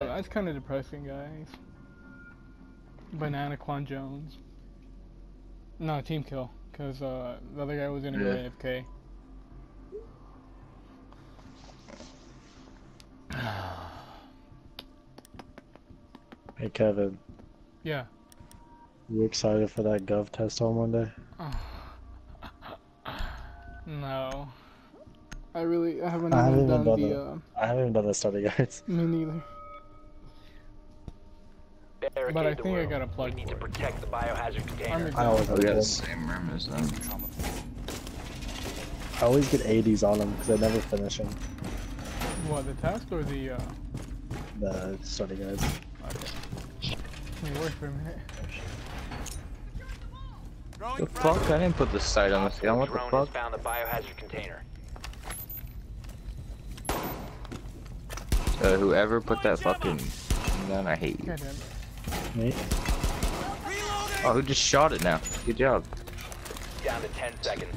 That's kind of depressing, guys. Banana Quan Jones. No, team kill. Because uh, the other guy was in a Yeah. AFK. Hey Kevin, Yeah. you excited for that Gov test on Monday? No. I really I haven't I haven't even done done the uh, I haven't even done the study guides. me neither. Barricade But I the think I room. got a plug We need for to protect the biohazard container. I'm always We have got the them. same room as them. I always get 80s on them because I never finish them. What, the test or the uh The study guides. okay. Let me work for a minute. The fuck? I didn't put the sight on the Op scale. What the drone fuck? has found the biohazard container. Uh, whoever put that fucking gun, I hate you. God damn it. Me? Oh, who just shot it now? Good job. Down to 10 seconds.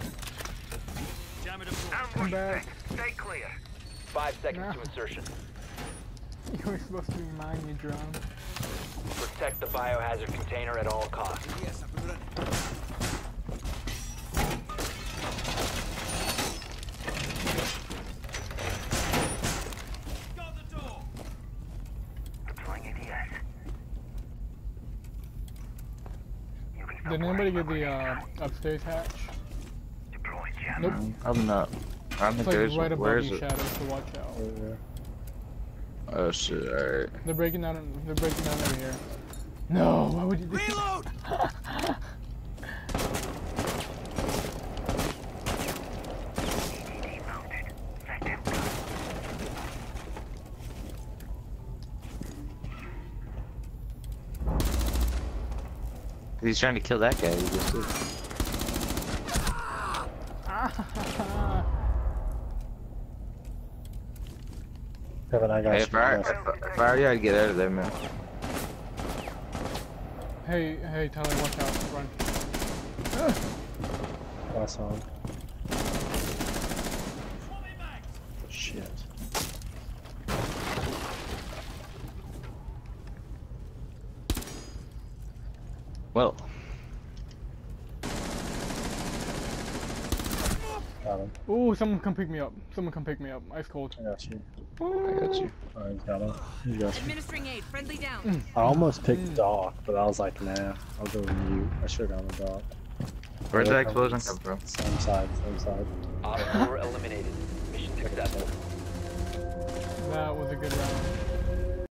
Come back. Stay clear. Five seconds No. to insertion. You were supposed to be mine, you drone. Protect the biohazard container at all costs. Did anybody get the uh, upstairs hatch? Nope. I'm not. I'm It's the like ghost. right Where above is you, it? Shadow, so watch out. Oh shit! Alright. They're breaking down. They're breaking down over here. No, why would you do Reload! He's trying to kill that guy. He just did. Kevin, I got Hey, you. if I, I if, if I already had to get out of there, man. hey, hey, Tyler, watch out! Run. Pass on. Shit. Well, Got him. Ooh, someone come pick me up. Someone come pick me up. Ice cold. I got you. I got you. Alright, got him. You got you. Administering aid. Friendly down. Mm. I almost picked Doc, but I was like, nah, I'll go mute. I should have gone with Doc. Where'd There that explosion come from? Same side, same side. Op 4 eliminated. Mission successful. That was a good round.